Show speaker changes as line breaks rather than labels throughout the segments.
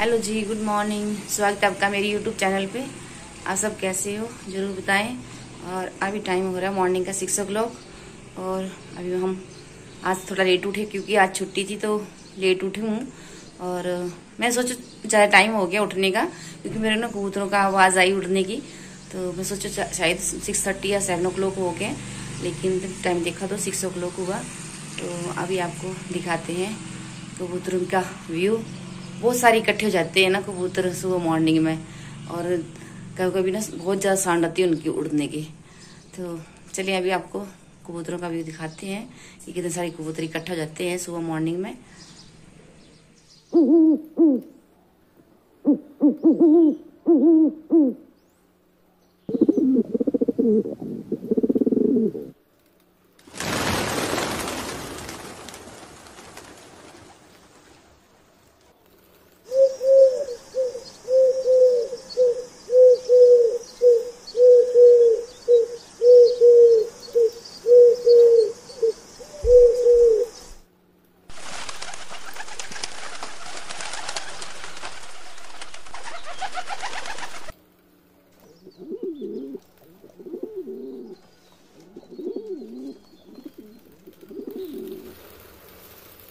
Hello जी good morning स्वागत है आपका मेरी यूट्यूब चैनल पे। आप सब कैसे हो? ज़रूर बताएँ। और अभी टाइम हो रहा है मॉर्निंग का सिक्स ओ क्लॉक और अभी हम आज थोड़ा लेट उठे क्योंकि आज छुट्टी थी तो लेट उठी हूँ। और मैं सोचा, ज़्यादा टाइम हो गया उठने का, क्योंकि मेरे ना कबूतरों का आवाज़ आई उठने की। तो मैं सोचा शायद सिक्स थर्टी या सेवन ओ क्लॉक हो गए। लेकिन टाइम देखा तो सिक्स ओ क्लॉक हुआ। तो अभी आपको दिखाते हैं कबूतरों का व्यू बहुत सारे इकट्ठे हो जाते हैं ना कबूतर सुबह मॉर्निंग में। और कभी कभी ना बहुत ज़्यादा साउंड आती है उनकी उड़ने की। तो चलिए अभी आपको कबूतरों का व्यू दिखाते हैं कि कितने सारे कबूतर इकट्ठे हो जाते हैं सुबह मॉर्निंग में।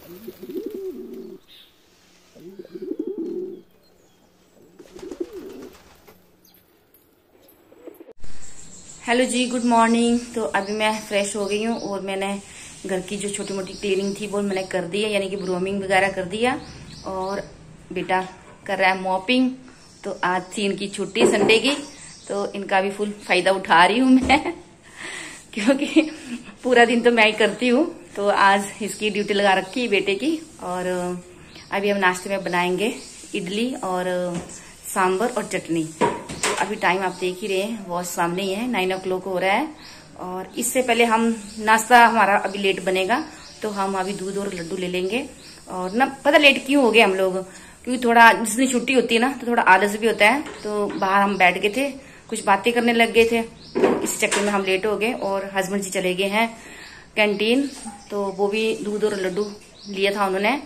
हेलो जी गुड मॉर्निंग तो अभी मैं फ्रेश हो गई हूँ और मैंने घर की जो छोटी मोटी क्लीनिंग थी, वो मैंने कर दी है, यानी कि ब्रूमिंग वगैरह कर दिया। और बेटा कर रहा है मॉपिंग तो आज थी इनकी छुट्टी संडे की तो इनका भी फुल फ़ायदा उठा रही हूँ मैं, क्योंकि पूरा दिन तो मैं ही करती हूँ। तो आज इसकी ड्यूटी लगा रखी बेटे की और अभी हम नाश्ते में बनाएँगे इडली और सांबर और चटनी। तो अभी टाइम आप देख ही रहे हैं, बहुत सामने ही है नाइन ओ हो रहा है और इससे पहले हम नाश्ता हमारा अभी लेट बनेगा तो हम अभी दूध और लड्डू ले लेंगे। और ना, पता लेट क्यों हो गए हम लोग? क्योंकि थोड़ा, जिस दिन छुट्टी होती है ना तो थोड़ा आलस भी होता है तो बाहर हम बैठ गए थे, कुछ बातें करने लग गए थे तो इस चक्कर में हम लेट हो गए और हस्बैंड जी चले गए हैं। कैंटीन तो वो भी दूध और लड्डू लिया था उन्होंने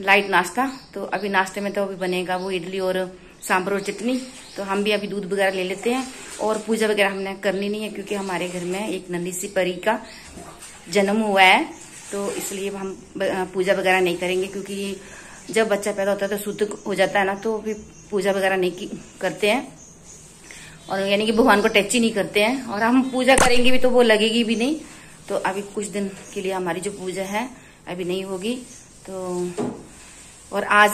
लाइट नाश्ता। तो अभी नाश्ते में तो अभी बनेगा वो इडली और सांभर और चटनी। तो हम भी अभी दूध वगैरह ले लेते हैं। और पूजा वगैरह हमने करनी नहीं है क्योंकि हमारे घर में एक नंदी सी परी का जन्म हुआ है। तो इसलिए हम पूजा वगैरह नहीं करेंगे क्योंकि जब बच्चा पैदा होता है तो शुद्ध हो जाता है ना तो फिर पूजा वगैरह नहीं करते हैं। और यानी कि भगवान को टच ही नहीं करते हैं। और हम पूजा करेंगे भी तो वो लगेगी भी नहीं। तो अभी कुछ दिन के लिए हमारी जो पूजा है, अभी नहीं होगी। तो और आज,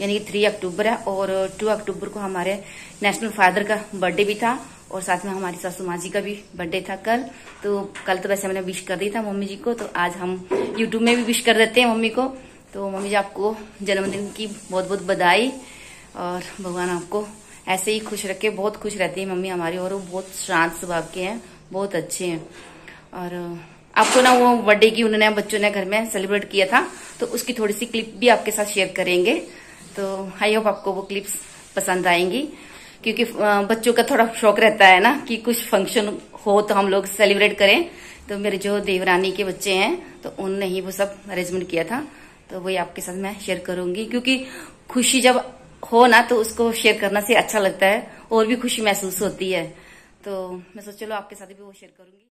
यानी कि थ्री अक्टूबर है, और टू अक्टूबर को हमारे नेशनल फादर का बर्थडे भी था, और साथ में हमारी सासू माँ जी का भी बर्थडे था कल। तो कल तो वैसे मैंने विश कर दी था मम्मी जी को तो आज हम यूट्यूब में भी विश कर देते हैं मम्मी को। तो मम्मी जी आपको जन्मदिन की बहुत बहुत बधाई, और भगवान आपको ऐसे ही खुश रखे, बहुत खुश रहती है मम्मी हमारी, और वो बहुत शांत स्वभाव के हैं, बहुत अच्छे हैं। और आपको ना वो बर्थडे की उन्होंने बच्चों ने घर में सेलिब्रेट किया था तो उसकी थोड़ी सी क्लिप भी आपके साथ शेयर करेंगे। तो आई होप आपको वो क्लिप्स पसंद आएँगी, क्योंकि बच्चों का थोड़ा शौक रहता है ना कि कुछ फ़ंक्शन हो तो हम लोग सेलिब्रेट करें। तो मेरे जो देवरानी के बच्चे हैं तो उनने ही वो सब अरेंजमेंट किया था। तो वही आपके साथ मैं शेयर करूँगी, क्योंकि खुशी जब हो ना तो उसको शेयर करना से अच्छा लगता है, और भी खुशी महसूस होती है। तो मैं सोच, चलो आपके साथ भी वो शेयर करूँगी।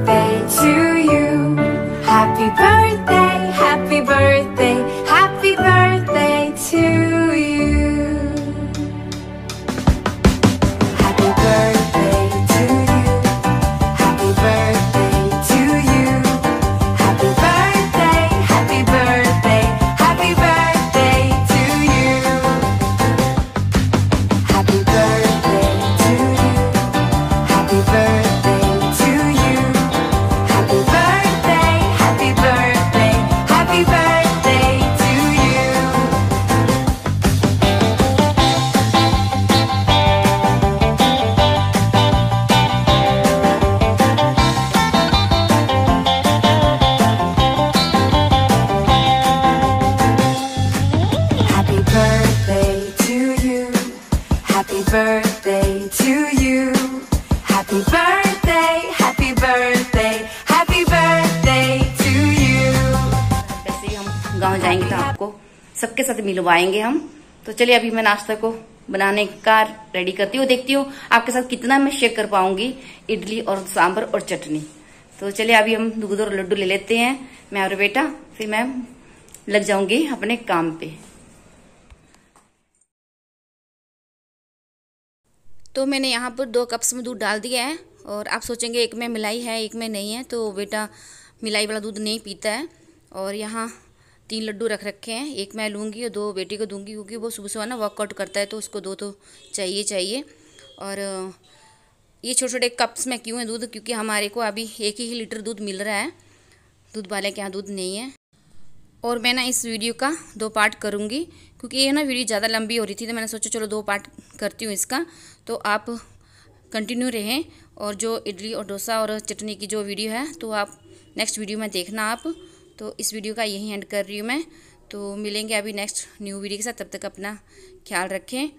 गाँव जाएँगे तो आपको सबके साथ मिलवाएँगे हम। तो चलिए अभी मैं नाश्ता को बनाने का रेडी करती हूँ, देखती हूँ आपके साथ कितना मैं शेयर कर पाऊँगी इडली और सांबर और चटनी। तो चलिए अभी हम दूध और लड्डू ले लेते हैं। मैं और बेटा, फिर मैं लग जाऊँगी अपने काम पे। तो मैंने यहाँ पर दो कप्स में दूध डाल दिया है और आप सोचेंगे एक में मिलाई है, एक में नहीं है तो बेटा मिलाई वाला दूध नहीं पीता है। और यहाँ तीन लड्डू रख रखे हैं, एक मैं लूँगी और दो बेटी को दूँगी क्योंकि वो सुबह सुबह ना वर्कआउट करता है तो उसको दो तो चाहिए चाहिए। और ये छोटे छोटे कप्स में क्यों है दूध? क्योंकि हमारे को अभी एक ही लीटर दूध मिल रहा है। दूध वाले के यहाँ दूध नहीं है। और मैं ना इस वीडियो का दो पार्ट करूँगी, क्योंकि ये ना वीडियो ज़्यादा लंबी हो रही थी तो मैंने सोचा चलो दो पार्ट करती हूँ इसका। तो आप कंटिन्यू रहें और जो इडली और डोसा और चटनी की जो वीडियो है तो आप नेक्स्ट वीडियो में देखना आप। तो इस वीडियो का यही एंड कर रही हूँ मैं। तो मिलेंगे अभी नेक्स्ट न्यू वीडियो के साथ। तब तक अपना ख्याल रखें।